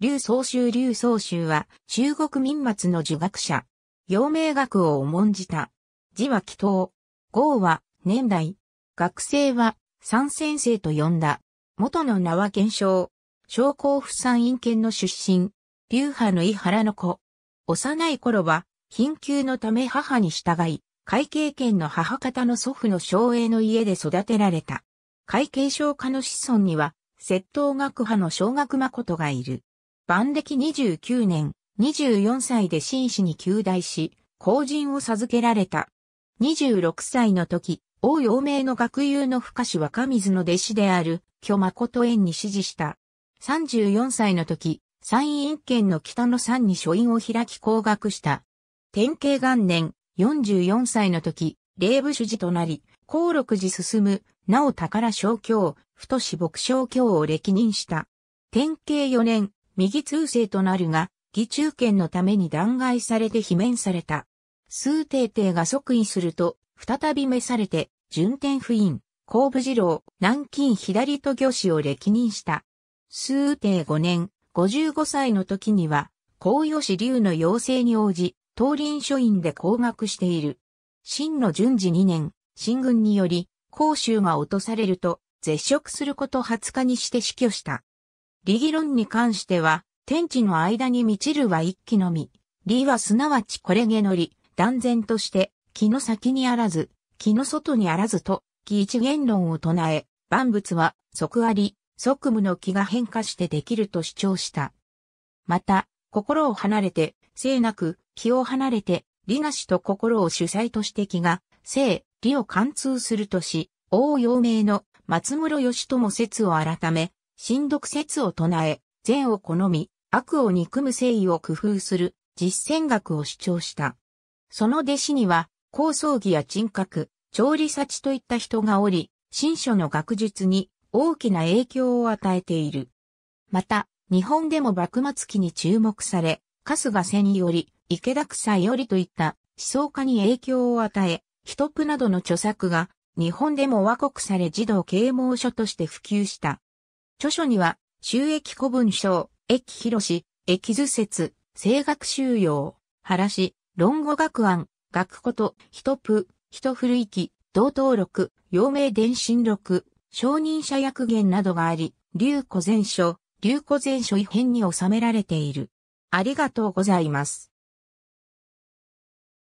劉宗州劉宗州は中国民末の儒学者。陽明学を重んじた。字は祈祷。号は年代。学生は三先生と呼んだ。元の名は検証。商工府参院県の出身。流派の井原の子。幼い頃は、貧窮のため母に従い、会計県の母方の祖父の昭栄の家で育てられた。会計商家の子孫には、窃盗学派の小学誠がいる。万暦29年、24歳で紳士に旧大し、後人を授けられた。26歳の時、王陽明の学友の深氏若水の弟子である、巨誠園に指示した。34歳の時、参院県の北の山に書院を開き工学した。天慶元年、44歳の時、霊部主事となり、高六寺進む、なお宝小教、太し牧小教を歴任した。天慶4年、右通生となるが、義中権のために弾劾されて罷免された。数帝帝が即位すると、再び召されて、順天府院、後部次郎、南京左と御師を歴任した。数帝5年、55歳の時には、皇与氏竜の要請に応じ、東林書院で工学している。秦の順次2年、新軍により、公衆が落とされると、絶食すること20日にして死去した。理議論に関しては、天地の間に満ちるは一気のみ。理はすなわちこれげのり、断然として、気の先にあらず、気の外にあらずと、気一元論を唱え、万物は即あり、即無の気が変化してできると主張した。また、心を離れて、性なく、気を離れて、理なしと心を主催として気が、性、理を貫通するとし、王陽明の松室義友説を改め、新読説を唱え、善を好み、悪を憎む誠意を工夫する実践学を主張した。その弟子には、高葬儀や沈閣、調理幸といった人がおり、新書の学術に大きな影響を与えている。また、日本でも幕末期に注目され、春日千より、池田草よりといった思想家に影響を与え、ヒトプなどの著作が日本でも和国され児童啓蒙書として普及した。著書には、収益古文章、駅広し、駅図説、声学収容、原し、論語学案、学こと、トプ、人古域、同登録、陽明伝心録、承認者役言などがあり、流古前書、流古前書異変に収められている。ありがとうございます。